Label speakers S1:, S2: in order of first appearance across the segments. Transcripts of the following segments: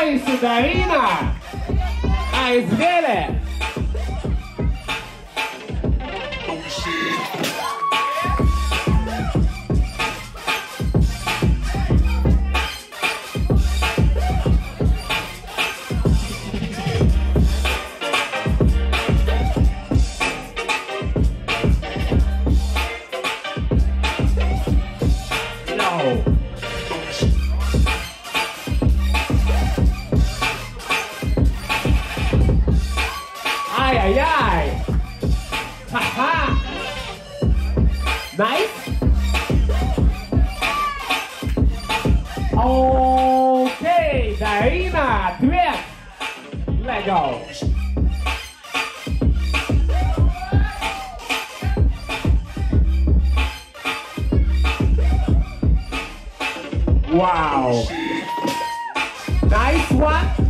S1: Nice, Darina! Nice, Vele! Ai, ai, ai! Haha! Nice! Okay, twist! Let go! Wow! Nice one!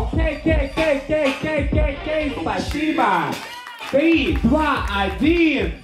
S1: Окей! Окей, окей, окей, окей, окей, окей, окей, спасибо! Три, два, один!